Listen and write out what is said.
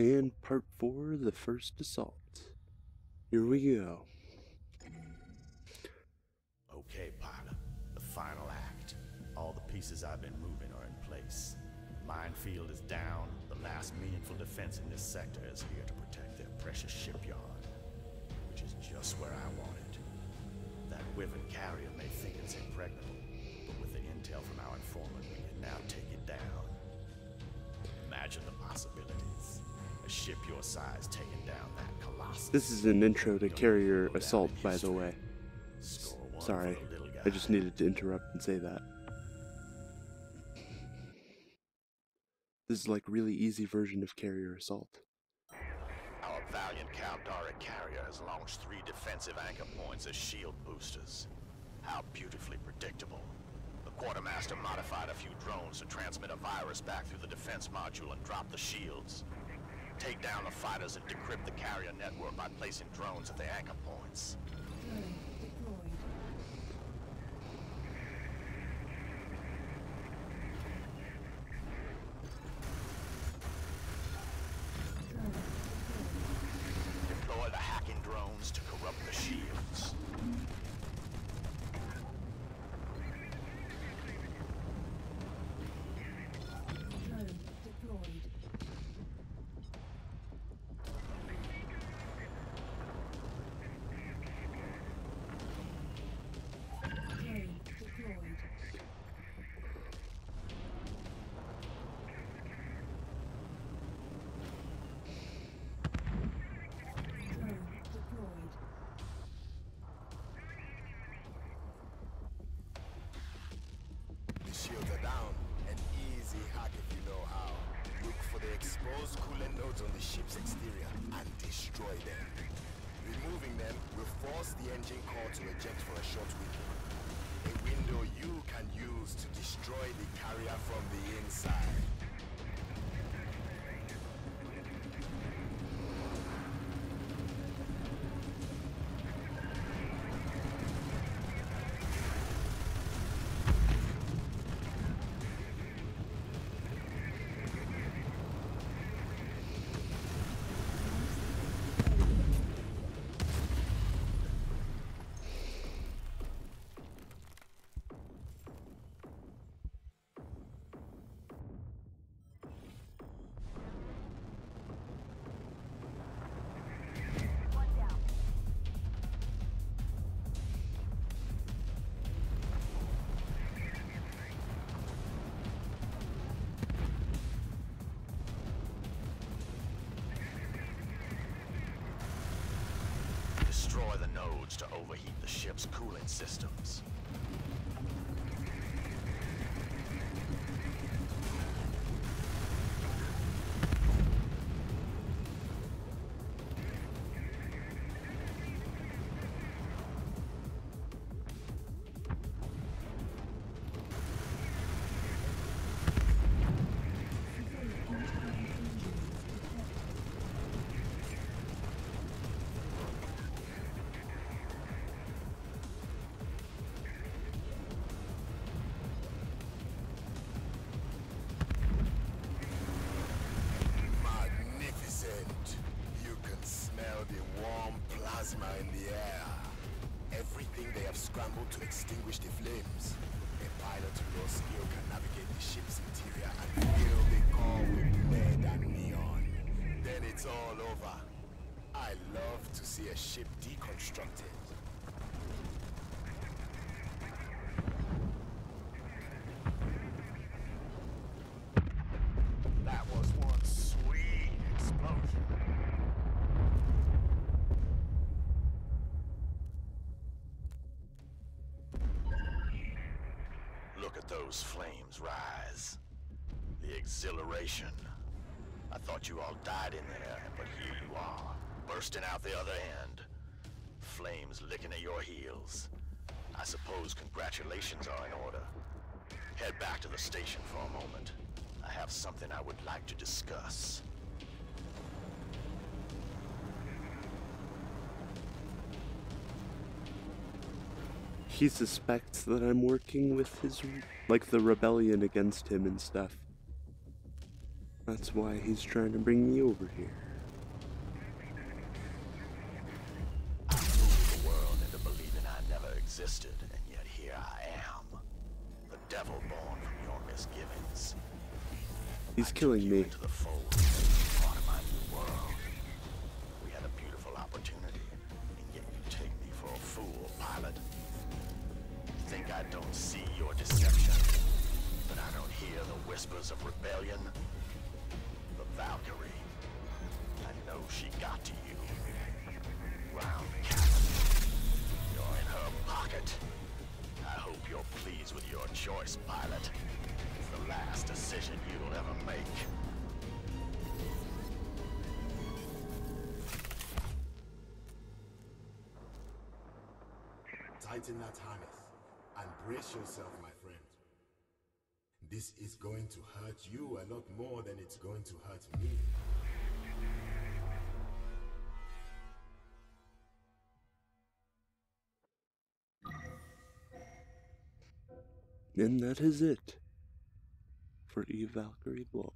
And part four, the first assault. Here we go. Okay, Potter. The final act. All the pieces I've been moving are in place. Minefield is down. The last meaningful defense in this sector is here to protect their precious shipyard. Which is just where I want it. That Wyvern carrier may think it's impregnable, but with the intel from our informant, we can now take it down. Imagine the possibilities. A ship your size taking down that colossus. This is an intro to carrier assault, by the way. Sorry, for the little I just needed to interrupt and say that. This is like really easy version of carrier assault. Our valiant Caldari carrier has launched three defensive anchor points as shield boosters. How beautifully predictable. The quartermaster modified a few drones to transmit a virus back through the defense module and drop the shields. Take down the fighters and decrypt the carrier network by placing drones at the anchor points. Drone deployed. Drone deployed. Deploy the hacking drones to corrupt the shields. Drone deployed. Drone deployed. Drone deployed. The shields are down. An easy hack if you know how. For coolant nodes on the ship's exterior and destroy them. Removing them will force the engine core to eject for a short window. A window to overheat the ship's cooling systems. Scrambled to extinguish the flames. A pilot with your skill can navigate the ship's interior and fill the core with lead and neon. Then it's all over. I love to see a ship deconstructed. Those flames rise. The exhilaration. I thought you all died in there, but here you are, bursting out the other end. Flames licking at your heels. I suppose congratulations are in order. Head back to the station for a moment. I have something I would like to discuss. He suspects that I'm working with his, like the rebellion against him and stuff. That's why he's trying to bring me over here. I fooled the world into believing I never existed, and yet here I am. The devil born from your misgivings. He's I killing me. Whispers of rebellion? The Valkyrie. I know she got to you. Ran Kavik. You're in her pocket. I hope you're pleased with your choice, pilot. It's the last decision you'll ever make. Tighten that harness and brace yourself, my friend. This is going to hurt you a lot more than it's going to hurt me. And that is it for Eve Valkyrie Blood.